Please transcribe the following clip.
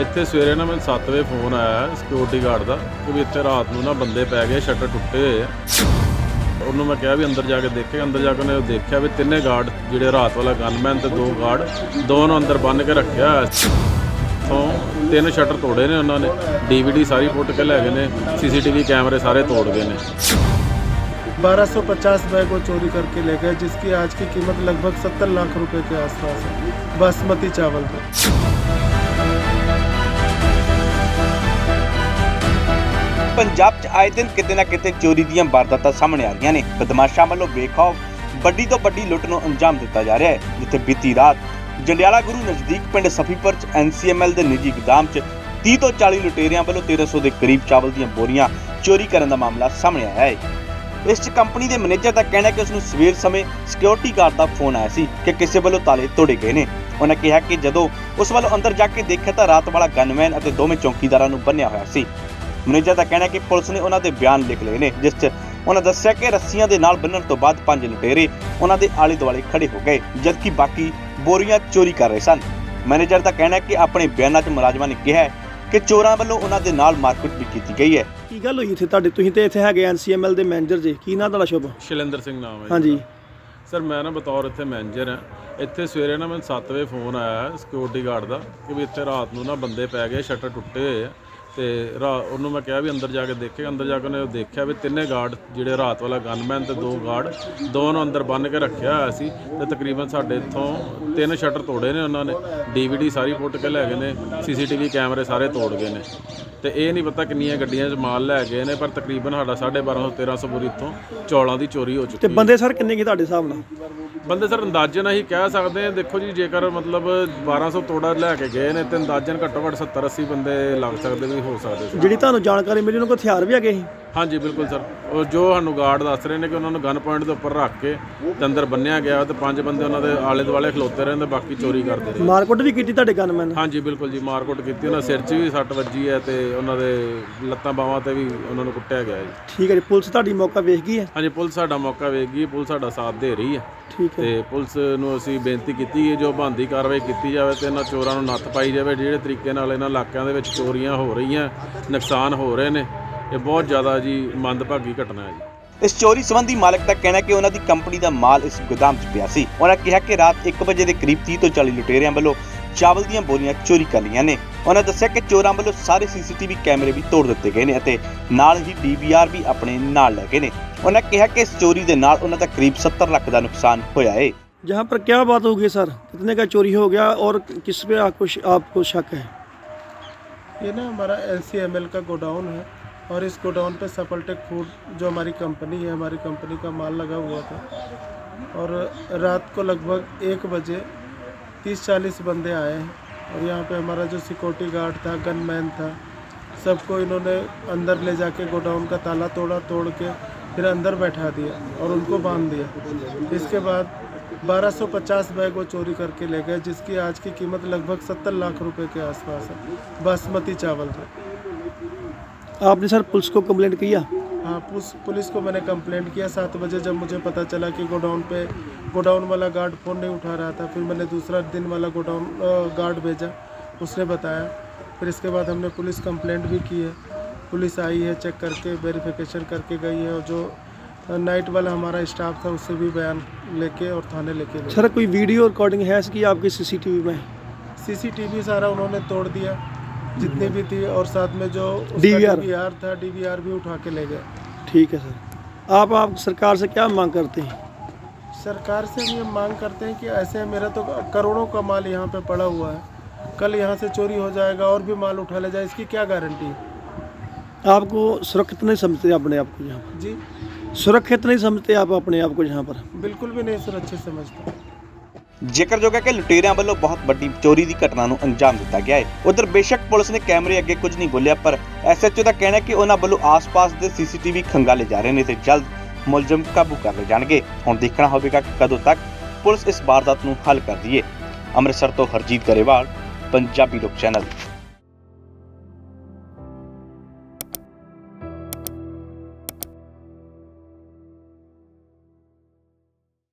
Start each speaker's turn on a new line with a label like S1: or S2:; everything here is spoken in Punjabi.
S1: ਇੱਥੇ ਸਵੇਰੇ ਨਾ ਮੈਨੂੰ 7 ਵਜੇ ਫੋਨ ਆਇਆ ਸਿਕਿਉਰਿਟੀ ਗਾਰਡ ਦਾ ਕਿ ਵੀ ਇੱਥੇ ਰਾਤ ਨੂੰ ਨਾ ਬੰਦੇ ਪੈ ਗਏ ਸ਼ਟਰ ਟੁੱਟੇ ਹੋਏ ਆ ਉਹਨੂੰ ਮੈਂ ਕਿਹਾ ਵੀ ਅੰਦਰ ਜਾ ਕੇ ਦੇਖੇ ਅੰਦਰ ਜਾ ਕੇ ਉਹਨੇ ਦੇਖਿਆ ਵੀ ਤਿੰਨੇ ਗਾਰਡ ਜਿਹੜੇ ਰਾਤ ਵਾਲਾ ਗਨਮੈਨ ਤੇ ਦੋ ਗਾਰਡ ਦੋ ਨੂੰ ਅੰਦਰ ਬੰਨ ਕੇ ਰੱਖਿਆ ਹੋਇਆ ਸੀ ਤੋਂ ਤਿੰਨ ਸ਼ਟਰ ਤੋੜੇ ਨੇ ਉਹਨਾਂ ਨੇ ਡੀਵੀਡੀ ਸਾਰੀ ਪੁੱਟ ਕੇ ਲੈ ਗਏ ਨੇ ਸੀਸੀਟੀਵੀ ਕੈਮਰੇ ਸਾਰੇ ਤੋੜ ਗਏ ਨੇ
S2: 1250 बैग वो चोरी करके ले गए जिसकी आज की कीमत लगभग 70 लाख रुपए के आसपास है बासमती चावल पे
S3: ਪੰਜਾਬ 'ਚ ਆਏ ਦਿਨ ਕਿਤੇ ਨਾ ਕਿਤੇ ਚੋਰੀ ਦੀਆਂ ਵਾਰਦਾਤਾਂ ਸਾਹਮਣੇ ਆ ਰਹੀਆਂ ਨੇ। ਬਦਮਾਸ਼ਾਂ ਵੱਲੋਂ ਬੇਖੌਫ ਵੱਡੀ ਤੋਂ ਵੱਡੀ ਲੁੱਟ ਨੂੰ ਅੰਜਾਮ ਦਿੱਤਾ ਜਾ ਰਿਹਾ ਹੈ, ਜਿੱਥੇ ਬੀਤੀ ਰਾਤ ਜੰਡਿਆਲਾ ਗੁਰੂ ਨਜ਼ਦੀਕ ਪਿੰਡ ਸਫੀਪੁਰ 'ਚ ਐਨਸੀਐਮਐਲ ਦੇ ਨਿੱਜੀ ਗੋਦਾਮ 'ਚ 30 ਤੋਂ 40 ਲੁਟੇਰਿਆਂ ਵੱਲੋਂ 1300 ਦੇ ਕਰੀਬ ਚਾਵਲ ਦੀਆਂ ਬੋਰੀਆਂ ਚੋਰੀ ਕਰਨ ਦਾ ਮਾਮਲਾ ਸਾਹਮਣੇ ਆਇਆ ਹੈ। ਇਸ 'ਚ ਕੰਪਨੀ ਦੇ ਮੈਨੇਜਰ ਦਾ ਕਹਿਣਾ ਹੈ ਕਿ ਉਸ ਨੂੰ ਸਵੇਰ ਸਮੇਂ ਸਿਕਿਉਰਿਟੀ ਗਾਰਡ ਦਾ ਫੋਨ ਆਇਆ ਸੀ ਕਿ ਕਿਸੇ ਵੱਲੋਂ ਤਾਲੇ ਤੋੜੇ ਗਏ ਨੇ। ਉਹਨਾਂ ਕਿਹਾ ਕਿ ਜਦੋਂ ਉਸ ਵੱਲੋਂ ਅੰਦਰ ਜਾ ਕੇ ਦੇਖਿਆ ਤਾਂ ਰਾਤ ਵਾਲਾ ਗਨਮੈਨ ਅਤੇ ਦੋਵੇਂ ਚੌਕੀਦਾਰਾਂ ਨੂੰ ਬੰਨਿਆ ਹੋਇਆ ਸੀ। ਮੈਨੇਜਰ ਦਾ ਕਹਿਣਾ ਹੈ ਕਿ ਪੁਲਿਸ ਨੇ ਉਹਨਾਂ ਦੇ ਬਿਆਨ ਲਿਖ ਲਏ ਨੇ ਜਿਸ 'ਚ ਉਹਨਾਂ ਦੱਸਿਆ ਕਿ ਰੱਸੀਆਂ ਦੇ ਨਾਲ ਬੰਨਣ ਤੋਂ ਬਾਅਦ ਪੰਜ ਲੁਟੇਰੇ ਉਹਨਾਂ ਦੇ ਆਲੇ ਦੁਆਲੇ ਖੜੇ ਹੋ ਗਏ ਜਦਕਿ ਬਾਕੀ ਬੋਰੀਆਂ ਚੋਰੀ ਕਰ ਰਹੇ ਸਨ। ਮੈਨੇਜਰ ਦਾ ਕਹਿਣਾ ਹੈ ਕਿ ਆਪਣੇ ਬਿਆਨਾਂ 'ਚ ਮੁਲਾਜ਼ਮਾਂ ਨੇ ਕਿਹਾ ਹੈ ਕਿ ਚੋਰਾਂ ਵੱਲੋਂ ਉਹਨਾਂ ਦੇ ਨਾਲ ਮਾਰਕੁੱਟ ਵੀ ਕੀਤੀ ਗਈ ਹੈ।
S4: ਕੀ ਗੱਲ ਹੋਈ ਇੱਥੇ ਤੁਹਾਡੇ ਤੁਸੀਂ ਤੇ ਇੱਥੇ ਹੈਗੇ ਐਨਸੀਐਮਐਲ ਦੇ ਮੈਨੇਜਰ ਜੀ ਕੀ ਨਾਂ ਤੁਹਾਡਾ ਸ਼ੁਭ?
S1: ਸ਼ੈਲੇਂਦਰ ਸਿੰਘ ਨਾਮ ਹੈ
S4: ਹਾਂਜੀ।
S1: ਸਰ ਮੈਂ ਨਾ ਬਤੌਰ ਇੱਥੇ ਮੈਨੇਜਰ ਹਾਂ। ਇੱਥੇ ਸਵੇਰੇ ਨਾ ਮੈਨੂੰ 7 ਵਜੇ ਫੋਨ ਆਇਆ ਸਿਕਿਉਰਿਟੀ ਗਾਰਡ ਦਾ ਕਿ ਵੀ ਇੱਥੇ ਰਾਤ ਨੂੰ ਨਾ ਬੰਦੇ ਪੈ ਗਏ ਸ਼ਟਰ ਟੁੱਟੇ ਹੋਏ ਆ। ਤੇ ਰਾ ਉਹਨੂੰ ਮੈਂ ਕਿਹਾ ਵੀ ਅੰਦਰ ਜਾ ਕੇ ਦੇਖੇ, ਅੰਦਰ ਜਾ ਕੇ ਉਹਨੇ ਦੇਖਿਆ ਵੀ ਤਿੰਨੇ ਗਾਰਡ ਜਿਹੜੇ ਰਾਤ ਵਾਲਾ ਗਨਮੈਨ ਤੇ ਦੋ ਗਾਰਡ ਦੋ ਨੂੰ ਅੰਦਰ ਬੰਨ ਕੇ ਰੱਖਿਆ ਹੋਇਆ ਸੀ ਤੇ ਤਕਰੀਬਨ ਸਾਡੇ ਇੱਥੋਂ ਤਿੰਨ ਸ਼ਟਰ ਤੋੜੇ ਨੇ ਉਹਨਾਂ ਨੇ। ਡੀਵੀਡੀ ਸਾਰੀ ਫੁੱਟ ਕੇ ਲੈ ਗਏ ਨੇ, ਸੀਸੀਟੀਵੀ ਕੈਮਰੇ ਸਾਰੇ ਤੋੜ ਗਏ ਨੇ। ਤੇ ਇਹ ਨਹੀਂ ਪਤਾ ਕਿੰਨੀਆਂ ਗੱਡੀਆਂ 'ਚ ਮਾਲ ਲੈ ਗਏ ਨੇ ਪਰ ਤਕਰੀਬਨ ਸਾਡਾ 1250 1300 ਬੋਰੀ ਇੱਥੋਂ ਚੌਲਾਂ ਦੀ ਚੋਰੀ ਹੋ
S4: ਤੇ
S1: ਚੁੱਕੀ ਹੈ।
S4: ਬੰਦੇ ਸਰ ਕਿੰਨੇ ਕੀ ਤੁਹਾਡੇ ਹਿਸਾਬ ਨਾਲ?
S1: ਬੰਦੇ ਸਰ ਅੰਦਾਜ਼ਨ ਅਸੀਂ ਕਹਿ ਸਕਦੇ ਹਾਂ ਦੇਖੋ ਜੀ ਜੇਕਰ ਮਤਲਬ 1200 ਤੋੜਾ ਲੈ ਕੇ ਗਏ ਨੇ ਤੇ ਅੰਦਾਜ਼ਨ ਘੱਟੋ ਘੱਟ 70 80 ਬੰਦੇ ਲੱਗ ਸਕਦੇ ਵੀ ਹੋ ਸਕਦੇ ਸੀ
S4: ਜਿਹੜੀ ਤੁਹਾਨੂੰ ਜਾਣਕਾਰੀ ਮਿਲੀ ਉਹਨਾਂ ਕੋਲ ਹਥਿਆਰ ਵੀ ਹੈਗੇ ਸੀ?
S1: ਹਾਂਜੀ ਬਿਲਕੁਲ ਸਰ। ਉਹ ਜੋ ਸਾਨੂੰ ਗਾਰਡ ਦੱਸ ਰਹੇ ਨੇ ਕਿ ਉਹਨਾਂ ਨੂੰ ਗਨ ਪੁਆਇੰਟ ਦੇ ਉੱਪਰ ਰੱਖ ਕੇ ਤੇ ਅੰਦਰ ਬੰਨਿਆ ਗਿਆ ਤੇ ਪੰਜ ਬੰਦੇ ਉਹਨਾਂ ਦੇ ਆਲੇ ਦੁਆਲੇ ਖਲੋਤੇ ਰਹੇ ਤੇ ਬਾਕੀ ਚੋਰੀ ਕਰਦੇ ਰਹੇ।
S4: ਮਾਰਕੁੱਟ ਵੀ ਕੀਤੀ ਤੁਹਾਡੇ ਗਨਮੈਨ
S1: ਹਾਂਜੀ ਬਿਲਕੁਲ ਜੀ ਮਾਰਕੁੱਟ ਕੀਤੀ। ਉਹਨਾਂ ਸਿਰ 'ਚ ਵੀ ਸੱਟ ਵੱਜੀ ਹੈ ਤੇ ਉਹਨਾਂ ਦੇ ਲੱਤਾਂ ਬਾਹਾਂ ਤੇ ਵੀ ਉਹਨਾਂ ਨੂੰ ਕੁੱਟਿਆ ਗਿਆ ਜੀ।
S4: ਠੀਕ ਹੈ ਜੀ ਪੁਲਿਸ ਤੁਹਾਡੀ ਮੌਕਾ ਵੇਖ ਗਈ ਹੈ?
S1: ਹਾਂਜੀ ਪੁਲਿਸ ਸਾਡਾ ਮੌਕਾ ਵੇਖੀ ਪੁਲਿਸ ਸਾਡਾ ਸਾਥ ਦੇ ਰਹੀ ਹੈ।
S4: ਠੀਕ ਹੈ।
S1: ਤੇ ਪੁਲਿਸ ਨੂੰ ਅਸੀਂ ਬੇਨਤੀ ਕੀਤੀ ਹੈ ਜੋ ਬੰਦੀ ਕਾਰਵਾਈ ਕੀਤੀ ਜਾਵੇ ਤੇ ਇਹਨਾਂ ਚੋਰਾਂ ਨੂੰ ਨੱਥ ਪਾਈ ਜਾਵੇ ਜਿਹੜੇ ਤਰੀਕੇ ਨਾਲ ਇਹਨਾਂ ਇਲਾਕਿਆਂ ਦੇ ਵਿੱਚ ਚੋਰੀਆਂ ਹੋ ਰਹੀਆਂ ਨੁਕਸਾਨ ਹੋ ਰਹੇ ਨੇ ਇਹ ਬਹੁਤ ਜ਼ਿਆਦਾ ਜੀ ਮੰਦਭਾਗੀ ਘਟਨਾ ਹੈ ਜੀ
S3: ਇਸ ਚੋਰੀ ਸੰਬੰਧੀ ਮਾਲਕ ਦਾ ਕਹਿਣਾ ਹੈ ਕਿ ਉਹਨਾਂ ਦੀ ਕੰਪਨੀ ਦਾ ਮਾਲ ਇਸ ਗੋਦਾਮ 'ਚ ਪਿਆ ਸੀ ਉਹਨਾਂ ਕਿਹਾ ਕਿ ਰਾਤ 1 ਵਜੇ ਦੇ ਕਰੀਬ 30 ਤੋਂ 40 ਲੁਟੇਰਿਆਂ ਵੱਲੋਂ ਚਾਵਲ ਦੀਆਂ ਬੋਰੀਆਂ ਚੋਰੀ ਕਰ ਲਈਆਂ ਨੇ ਉਹਨਾਂ ਦੱਸਿਆ ਕਿ ਚੋਰਾਂ ਵੱਲੋਂ ਸਾਰੇ ਸੀਸੀਟੀਵੀ ਕੈਮਰੇ ਵੀ ਤੋੜ ਦਿੱਤੇ ਗਏ ਨੇ ਅਤੇ ਨਾਲ ਹੀ ਡੀਵੀਆਰ ਵੀ ਆਪਣੇ ਨਾਲ ਲੈ ਗਏ ਨੇ ਉਹਨਾਂ ਕਿਹਾ ਕਿ ਇਸ ਚੋਰੀ ਦੇ ਨਾਲ ਉਹਨਾਂ ਦਾ ਕਰੀਬ 70 ਲੱਖ ਦਾ ਨੁਕਸਾਨ ਹੋਇਆ ਹੈ
S4: जहाँ पर क्या बात होगी सर कितने का चोरी हो गया और किस पे आपको आपको शक है
S2: ये ना हमारा एल का गोडाउन है और इस गोडाउन पे सफलटेक फ़ूड, जो हमारी कंपनी है, हमारी कंपनी का माल लगा हुआ था। और रात को लगभग एक बजे तीस चालीस बंदे आए हैं। और यहाँ पे हमारा जो सिक्योरिटी गार्ड था, गनमैन था, सबको इन्होंने अंदर ले जाके गोडाउन का ताला तोड़ा, तोड़ के फिर अंदर बैठा दिया और उनको बाँध दिया। इसके बाद 1250 बैग वो चोरी करके ले गए, जिसकी आज की कीमत लगभग 70 लाख रुपए के आसपास है। बासमती चावल पे
S4: आपने सर पुलिस को कंप्लेंट किया?
S2: हाँ पुलिस पुलिस को मैंने कंप्लेंट किया सात बजे जब मुझे पता चला कि गोडाउन पे गोडाउन वाला गार्ड फ़ोन नहीं उठा रहा था। फिर मैंने दूसरा दिन वाला गोडाउन गार्ड भेजा उसने बताया। फिर इसके बाद हमने पुलिस कंप्लेंट भी की है। पुलिस आई है चेक करके वेरिफिकेशन करके गई है और जो नाइट वाला हमारा स्टाफ था उससे भी बयान लेके और थाने लेके
S4: सर कोई वीडियो रिकॉर्डिंग है इसकी आपकी सीसीटीवी में?
S2: सीसीटीवी सारा उन्होंने तोड़ दिया। जितनी भी थी और साथ में जो? डीवीआर था डीवीआर भी उठा के ले गए।
S4: ठीक है सर। आप आप सरकार से क्या मांग करते हैं?
S2: सरकार से हम ये मांग करते हैं कि ऐसे मेरा तो करोड़ों का माल यहाँ पे पड़ा हुआ है। कल यहाँ से चोरी हो जाएगा और भी माल उठा ले जाए इसकी क्या गारंटी? है
S4: आपको सुरक्षित नहीं समझते अपने आप को यहाँ
S2: जी।
S4: सुरक्षित नहीं समझते आप अपने आप को यहाँ पर?
S2: बिल्कुल भी नहीं सुरक्षित समझता।
S3: ਜ਼ਿਕਰਯੋਗ ਹੈ ਕਿ ਲੁਟੇਰਿਆਂ ਵੱਲੋਂ ਬਹੁਤ ਵੱਡੀ ਚੋਰੀ ਦੀ ਘਟਨਾ ਨੂੰ ਅੰਜਾਮ ਦਿੱਤਾ ਗਿਆ ਹੈ, ਉਧਰ ਬੇਸ਼ੱਕ ਪੁਲਿਸ ਨੇ ਕੈਮਰੇ ਅੱਗੇ ਕੁਝ ਨਹੀਂ ਬੋਲਿਆ, ਪਰ ਐਸਐਚਓ ਦਾ ਕਹਿਣਾ ਹੈ ਕਿ ਉਹਨਾਂ ਵੱਲੋਂ ਆਸ-ਪਾਸ ਦੇ ਸੀਸੀਟੀਵੀ ਖੰਗਾਲੇ ਜਾ ਰਹੇ ਨੇ ਤੇ ਜਲਦ ਮੁਲਜ਼ਮ ਕਾਬੂ ਕਰ ਲਏ ਜਾਣਗੇ। ਹੁਣ ਦੇਖਣਾ ਹੋਵੇਗਾ ਕਿ ਕਦੋਂ ਤੱਕ ਪੁਲਿਸ ਇਸ ਵਾਰਦਾਤ ਨੂੰ ਹੱਲ ਕਰਦੀ ਹੈ ਅੰਮ੍ਰਿਤਸਰ ਤੋਂ ਹਰਜੀਤ ਗਰੇਵਾਲ, ਪੰਜਾਬੀ ਲੋਕ ਚੈਨਲ।